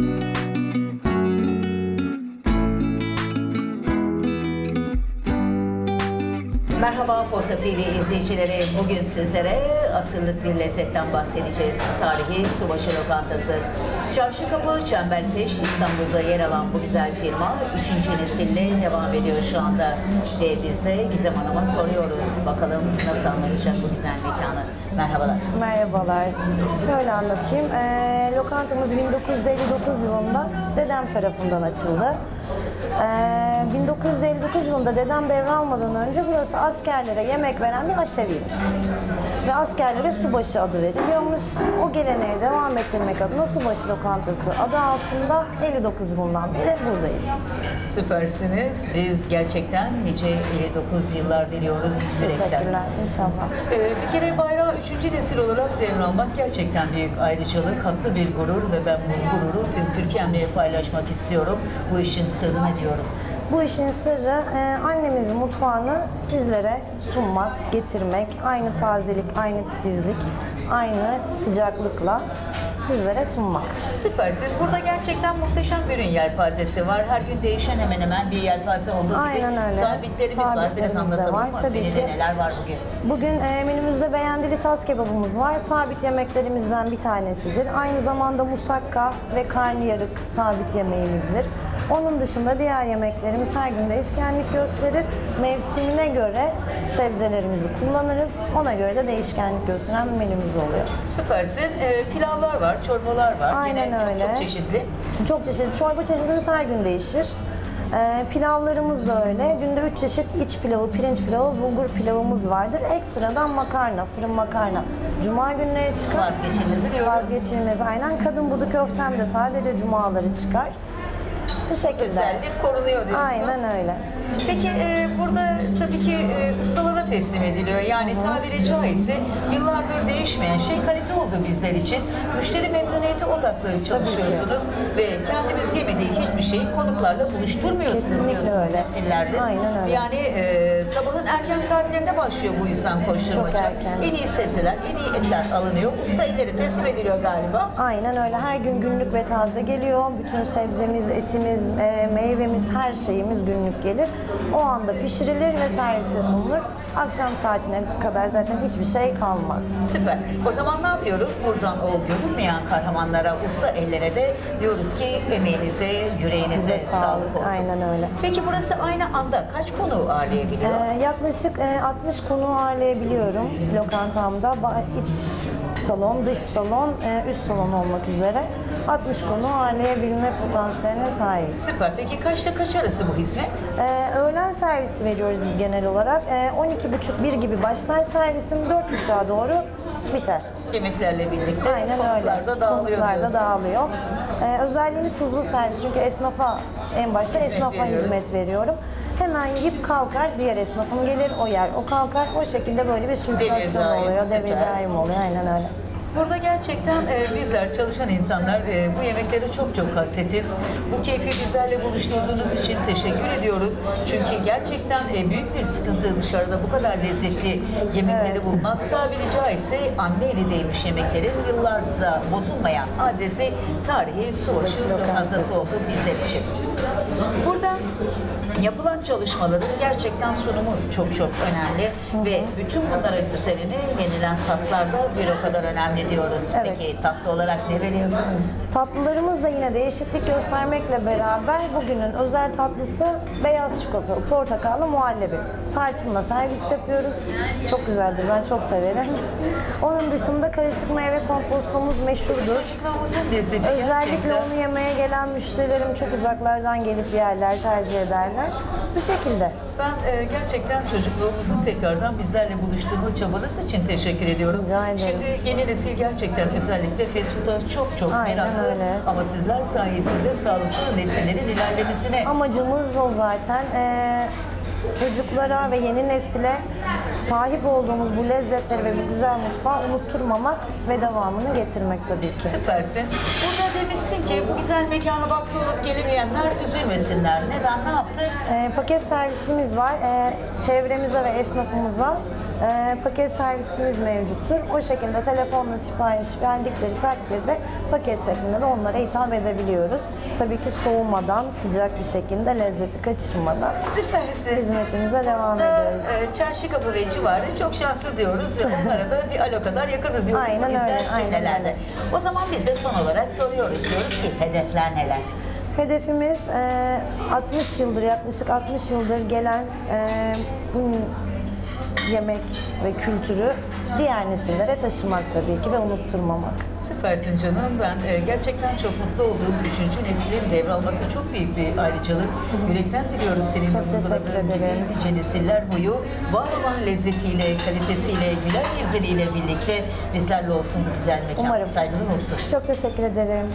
Thank you. Merhaba Posta TV izleyicileri. Bugün sizlere asırlık bir lezzetten bahsedeceğiz. Tarihi Subaşı Lokantası. Çarşı Kapı Çemberteş İstanbul'da yer alan bu güzel firma 3. nesille devam ediyor şu anda. Ve biz de Gizem Hanım'a soruyoruz. Bakalım nasıl anlatacak bu güzel mekanı. Merhabalar. Merhabalar. Şöyle anlatayım. Ee, lokantamız 1959 yılında dedem tarafından açıldı. Ee, 1959 yılında dedem devralmadan önce burası askerlere yemek veren bir aşeviymiş. Ve askerlere subaşı adı veriliyormuş. O geleneği devam ettirmek adına subaşı lokantası adı altında 59 yılından beri buradayız. Süpersiniz. Biz gerçekten nice 59 yıllar diliyoruz. Teşekkürler inşallah. Ee, bir kere bayrağı üçüncü nesil olarak devralmak gerçekten büyük ayrıcalık, haklı bir gurur ve ben bu gururu tüm Türkiye'mle paylaşmak istiyorum. Bu işin sırrı ne diyorum? Bu işin sırrı e, annemizin mutfağını sizlere sunmak, getirmek, aynı tazelik, aynı titizlik, aynı sıcaklıkla sizlere sunmak. Süpersin. Burada gerçekten muhteşem bir ürün yelpazesi var. Her gün değişen hemen hemen bir yelpaze olduğu gibi Aynen öyle. sabitlerimiz var. Biraz Sabitlerimiz de anlatalım var, mı? tabii Menüde ki. neler var bugün? Bugün e, menümüzde beğendili tas kebabımız var. Sabit yemeklerimizden bir tanesidir. Aynı zamanda musakka ve karnıyarık sabit yemeğimizdir. Onun dışında diğer yemeklerimiz her gün değişkenlik gösterir. Mevsimine göre sebzelerimizi kullanırız. Ona göre de değişkenlik gösteren bir menümüz oluyor. Süpersin. Ee, pilavlar var, çorbalar var. Aynen Yine çok- öyle. Çok çeşitli. Çok çeşitli. Çorba çeşitimiz her gün değişir. Ee, pilavlarımız da öyle. Günde 3 çeşit iç pilavı, pirinç pilavı, bulgur pilavımız vardır. Ekstradan makarna, fırın makarna. Cuma günleri çıkar. Vazgeçilmezi diyoruz. Vazgeçilmez aynen. Kadın budu köftem de sadece cumaları çıkar. Bu şekilde. Özellik korunuyor diyorsun. Aynen öyle. Peki e, burada tabii ki e, ustalara teslim ediliyor. Yani tabiri caizse yıllardır değişmeyen şey kalite oldu bizler için. Müşteri memnuniyeti odaklı çalışıyorsunuz ve kendiniz yemediği hiçbir şeyi konuklarla buluşturmuyorsunuz Kesinlikle diyorsunuz öyle. nesillerde. Aynen öyle. Yani e, sabahın erken saatlerinde başlıyor bu yüzden koşturmaca. Çok erken. En iyi sebzeler, en iyi etler alınıyor. Usta elleri teslim ediliyor galiba. Aynen öyle. Her gün günlük ve taze geliyor. Bütün sebzemiz, etimiz, e, meyvemiz, her şeyimiz günlük gelir. O anda pişirilir ve servise sunulur. Akşam saatine kadar zaten hiçbir şey kalmaz. Süper. O zaman ne yapıyoruz? Buradan o görünmeyen kahramanlara, usta ellere de diyoruz ki emeğinize, yüreğinize sağlık sağlık. olsun. Aynen öyle. Peki burası aynı anda kaç konu ağırlayabiliyor? Ee, yaklaşık e, 60 konu ağırlayabiliyorum lokantamda. Ba- İç salon, dış salon, e, üst salon olmak üzere 60 konu ağırlayabilme potansiyeline sahibiz. Süper. Peki kaçta kaç arası bu hizmet? Ee, öğlen servisi veriyoruz biz genel olarak. Ee, 12.30-1 gibi başlar servisim, 4.30'a doğru biter. Yemeklerle birlikte Aynen konuklar öyle. da dağılıyor Konuklar da diyorsun. dağılıyor. Ee, özelliğimiz hızlı servis çünkü esnafa en başta Hizmet esnafa veriyoruz. hizmet veriyorum. Hemen yiyip kalkar, diğer esnafım gelir, o yer, o kalkar. O şekilde böyle bir sirkülasyon daim, oluyor, süper. devir daim oluyor. Aynen öyle. Burada gerçekten e, bizler çalışan insanlar e, bu yemeklere çok çok hasretiz. Bu keyfi bizlerle buluşturduğunuz için teşekkür ediyoruz. Çünkü gerçekten e, büyük bir sıkıntı dışarıda bu kadar lezzetli yemekleri Evet. bulmak. Tabiri caizse anne eli değmiş yemeklerin yıllarda bozulmayan adresi tarihi Subaşı Subaşı lokantası Lokantası. oldu bizler için. Burada yapılan çalışmaların gerçekten sunumu çok çok önemli ve bütün bunların üzerine yenilen tatlar da bir o kadar önemli diyoruz. Evet. Peki tatlı olarak ne veriyorsunuz? Tatlılarımız da yine değişiklik göstermekle beraber bugünün özel tatlısı beyaz çikolatalı portakallı muhallebimiz. Tarçınla servis yapıyoruz. Çok güzeldir. Ben çok severim. Onun dışında karışık meyve kompostomuz meşhurdur. Çocukluğumuzun lezzeti Özellikle gerçekten. onu yemeye gelen müşterilerim çok uzaklardan gelip yerler, tercih ederler. Bu şekilde. Ben e, gerçekten çocukluğumuzu tekrardan bizlerle buluşturma çabanız için teşekkür ediyorum. Rica ederim. Şimdi yeni nesil gerçekten özellikle fast food'a çok çok Aynen meraklı. öyle. Ama sizler sayesinde sağlıklı nesillerin ilerlemesine Amacımız o zaten. Ee, çocuklara ve yeni nesile sahip olduğumuz bu lezzetleri ve bu güzel mutfağı unutturmamak ve devamını getirmek tabii ki. Süpersin. Burada demişsin ki bu güzel mekana vakti olup gelemeyenler üzülmesinler. Neden? Ne yaptık? Ee, paket servisimiz var. Ee, çevremize ve esnafımıza e, paket servisimiz mevcuttur. O şekilde telefonla sipariş verdikleri takdirde paket şeklinde de onlara hitap edebiliyoruz. Tabii ki soğumadan, sıcak bir şekilde lezzeti kaçırmadan Süpersiniz. hizmetimize devam ediyoruz. e, Çarşı kapı ve civarı çok şanslı diyoruz ve onlara da bir alo kadar yakınız diyoruz Aynen bu güzel öyle, aynen cümlelerde. öyle. O zaman biz de son olarak soruyoruz. Diyoruz ki hedefler neler? Hedefimiz e, 60 yıldır, yaklaşık 60 yıldır gelen e, bu yemek ve kültürü diğer nesillere taşımak tabii ki ve unutturmamak. Süpersin canım. Ben e, gerçekten çok mutlu olduğum üçüncü neslin devralması çok büyük bir ayrıcalık. Yürekten diliyoruz senin Çok de teşekkür vurguladığın gibi ederim. nice nesiller boyu var olan lezzetiyle, kalitesiyle, güler yüzleriyle birlikte bizlerle olsun bu güzel mekan. Umarım. Saygılar olsun. Çok teşekkür ederim.